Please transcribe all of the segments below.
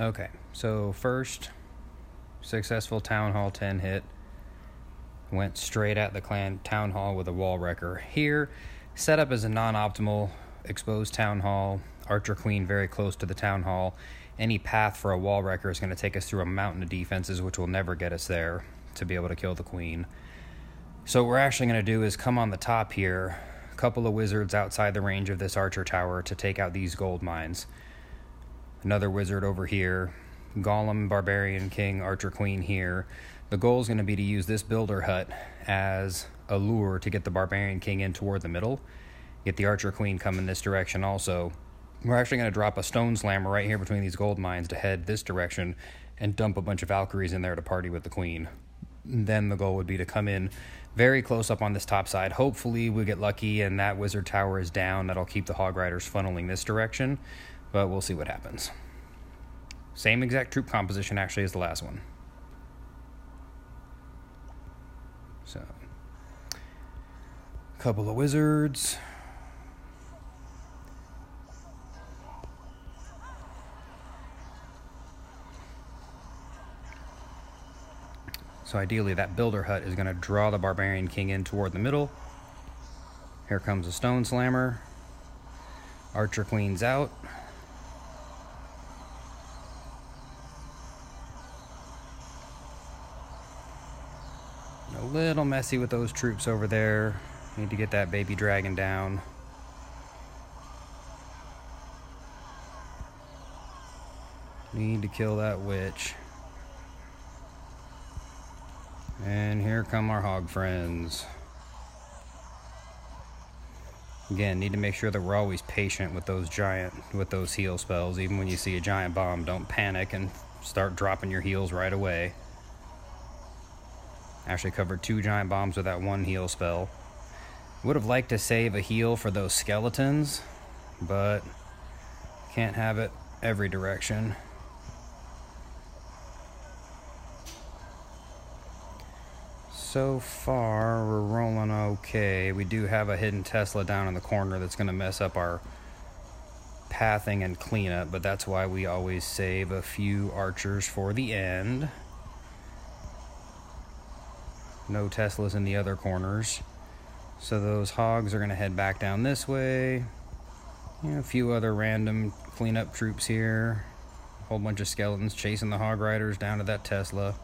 Okay, so first successful Town Hall 10 hit. Went straight at the clan Town Hall with a wall wrecker. Here, set up as a non optimal exposed Town Hall, Archer Queen very close to the Town Hall. Any path for a wall wrecker is going to take us through a mountain of defenses, which will never get us there to be able to kill the Queen. So, what we're actually going to do is come on the top here, a couple of wizards outside the range of this Archer Tower to take out these gold mines. Another wizard over here, Golem, Barbarian King, Archer Queen here. The goal is going to be to use this builder hut as a lure to get the Barbarian King in toward the middle. Get the Archer Queen coming this direction also. We're actually going to drop a Stone Slammer right here between these gold mines to head this direction and dump a bunch of Valkyries in there to party with the Queen. Then the goal would be to come in very close up on this top side. Hopefully, we get lucky and that Wizard Tower is down. That'll keep the Hog Riders funneling this direction, but we'll see what happens. Same exact troop composition actually as the last one. So, a couple of wizards. So ideally that builder hut is going to draw the barbarian king in toward the middle. Here comes a stone slammer. Archer queen's out. A little messy with those troops over there. Need to get that baby dragon down. Need to kill that witch. And here come our hog friends. Again, need to make sure that we're always patient with those giant, with those heal spells. Even when you see a giant bomb, don't panic and start dropping your heals right away. Actually covered two giant bombs with that one heal spell. Would have liked to save a heal for those skeletons, but can't have it every direction. So far, we're rolling okay. We do have a hidden Tesla down in the corner that's going to mess up our pathing and cleanup, but that's why we always save a few archers for the end. No Teslas in the other corners. So those hogs are going to head back down this way. You know, a few other random cleanup troops here. A whole bunch of skeletons chasing the hog riders down to that Tesla.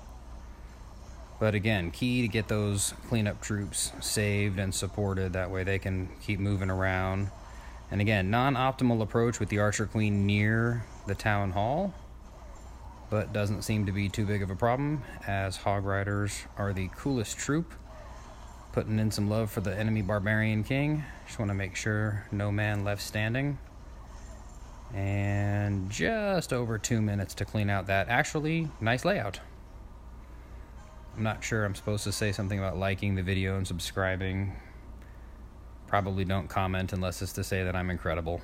But again, key to get those cleanup troops saved and supported. That way they can keep moving around. And again, non-optimal approach with the Archer Queen near the town hall but doesn't seem to be too big of a problem as Hog Riders are the coolest troop. Putting in some love for the enemy Barbarian King. Just want to make sure no man left standing. And just over two minutes to clean out that actually nice layout. I'm not sure I'm supposed to say something about liking the video and subscribing. Probably don't comment unless it's to say that I'm incredible.